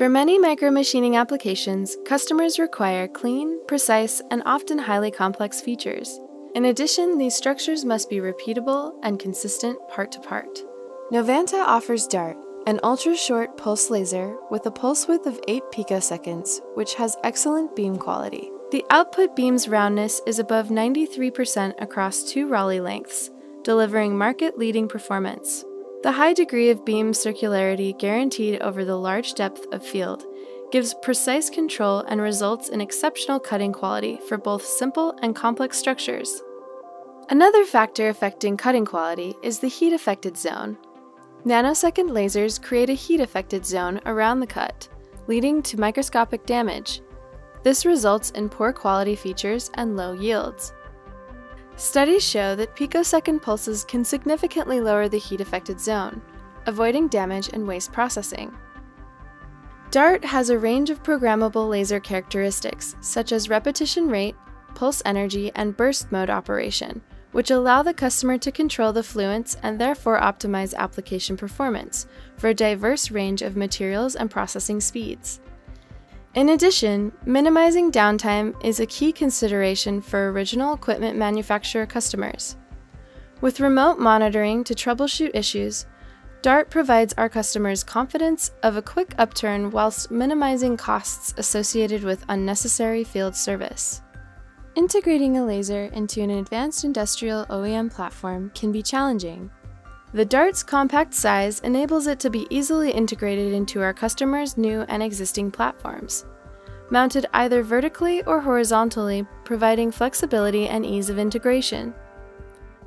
For many micromachining applications, customers require clean, precise, and often highly complex features. In addition, these structures must be repeatable and consistent part to part. Novanta offers DART, an ultra-short pulse laser with a pulse width of 8 picoseconds, which has excellent beam quality. The output beam's roundness is above 93% across two Rayleigh lengths, delivering market-leading performance. The high degree of beam circularity guaranteed over the large depth of field gives precise control and results in exceptional cutting quality for both simple and complex structures. Another factor affecting cutting quality is the heat affected zone. Nanosecond lasers create a heat affected zone around the cut, leading to microscopic damage. This results in poor quality features and low yields. Studies show that picosecond pulses can significantly lower the heat affected zone, avoiding damage and waste processing. DART has a range of programmable laser characteristics, such as repetition rate, pulse energy, and burst mode operation, which allow the customer to control the fluence and therefore optimize application performance for a diverse range of materials and processing speeds. In addition, minimizing downtime is a key consideration for original equipment manufacturer customers. With remote monitoring to troubleshoot issues, DART provides our customers confidence of a quick upturn whilst minimizing costs associated with unnecessary field service. Integrating a laser into an advanced industrial OEM platform can be challenging, the DART's compact size enables it to be easily integrated into our customers' new and existing platforms, mounted either vertically or horizontally, providing flexibility and ease of integration.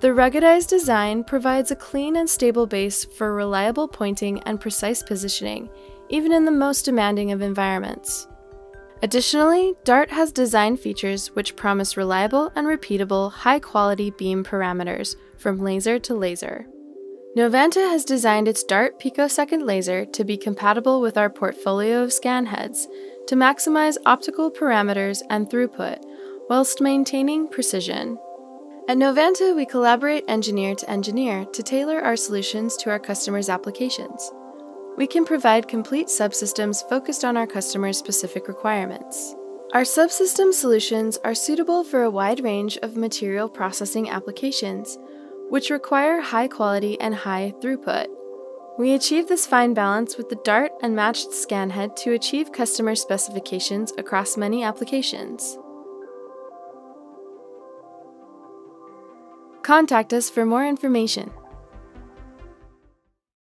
The ruggedized design provides a clean and stable base for reliable pointing and precise positioning, even in the most demanding of environments. Additionally, DART has design features which promise reliable and repeatable high-quality beam parameters from laser to laser. Novanta has designed its DART picosecond laser to be compatible with our portfolio of scan heads to maximize optical parameters and throughput whilst maintaining precision. At Novanta, we collaborate engineer to engineer to tailor our solutions to our customers' applications. We can provide complete subsystems focused on our customers' specific requirements. Our subsystem solutions are suitable for a wide range of material processing applications which require high quality and high throughput. We achieve this fine balance with the DART and matched scan head to achieve customer specifications across many applications. Contact us for more information.